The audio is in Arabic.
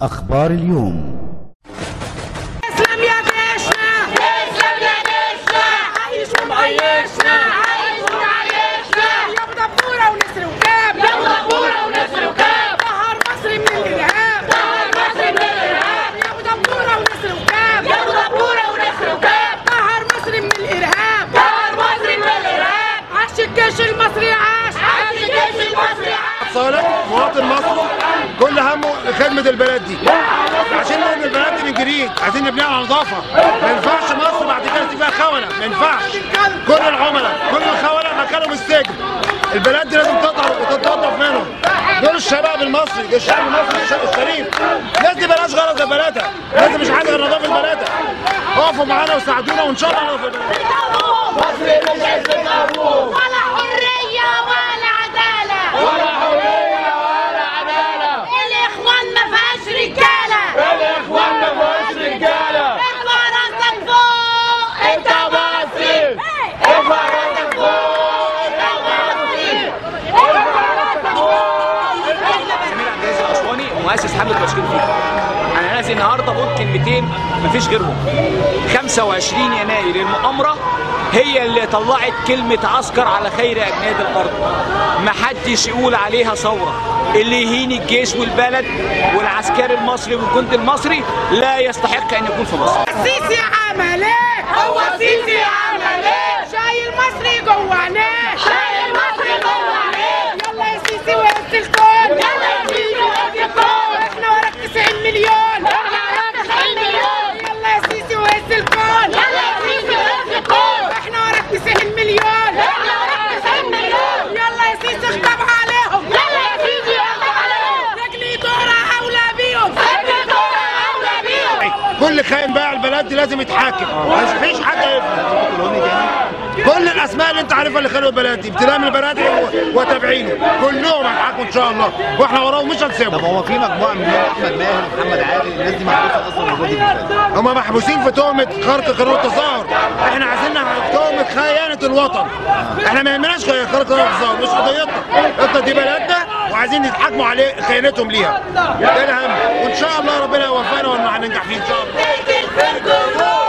أخبار اليوم. إسلام يا جيشنا. إسلام يا جيشنا. عايش ومعيشنا عايش ومعيشنا يا ابو دبورة ونسر وكاب. يا ابو دبورة ونسر وكاب. ظهر مصر من الإرهاب. ظهر مصر من الإرهاب. يا ابو دبورة ونسر وكاب. يا ابو دبورة ونسر وكاب. ظهر مصر من الإرهاب. ظهر مصر من الإرهاب. عاش الجيش المصري عاش. عاش الجيش المصري عاش. صالح مواطن مصري كل همه خدمة البلد دي. عشان نبني البلد دي من جديد عايزين نبنيها على نظافة. ما ينفعش مصر بعد كده تبقى خونة ما ينفعش. كل العملاء كل الخونة مكانهم السجن. البلد دي لازم تطهر وتتنظف منهم. دول الشباب المصري ده الشعب المصري الش- الشريف. الناس دي بلاش غرض بلدها. الناس مش حاجة غير نظافة بلدها. اقفوا معانا وساعدونا وإن شاء الله نظافة بلدها مؤسس حمله تشكيل فيفا أنا نازل النهارده بقول كلمتين مفيش غيرهم. 25 يناير المؤامرة هي اللي طلعت كلمة عسكر على خير أجناد الأرض. محدش يقول عليها ثورة. اللي يهين الجيش والبلد والعسكري المصري والجند المصري لا يستحق أن يكون في مصر. السيسي عمل إيه؟ هو كل خاين باع البلد دي لازم يتحاكم. ما فيش حد كل الأسماء اللي أنت عارفها اللي خلوا البلد دي ابتداء من البلد وتابعينه كلهم هيتحاكموا إن شاء الله. وإحنا وراهم مش طب هنسيبهم هو في مجموعة منهم أحمد ماهر ومحمد عادل الناس دي محبوسه أصلا من فات هم محبوسين في تهمة خرق قانون التظاهر إحنا عايزين تهمة خيانة الوطن. إحنا ما يهمناش خرق قانون التظاهر مش قضيتنا. قضيه دي بلدنا وعايزين يتحاكموا عليه خيانتهم ليها. ده الأهم. وإن شاء الله ربنا يوفقنا وهننجح فيه إن شاء الله.